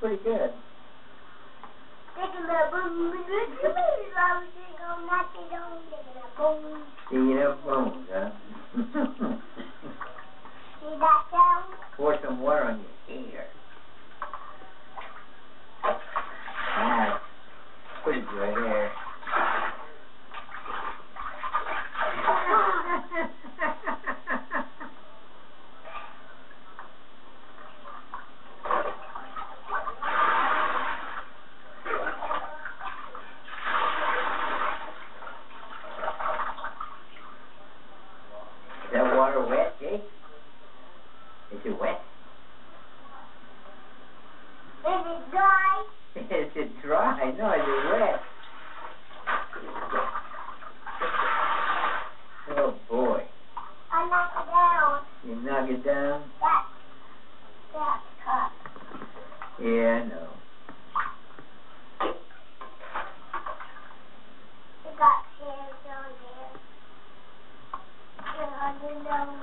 pretty good. Eat up bones, huh? See that sound? Pour some water on your ear. Alright. Pretty good hair. Is it dry? Is it dry? No, it's wet? Oh boy. I knock it down. You knock it down? That, that cup. Yeah, I know. It got hairs on there. You're on.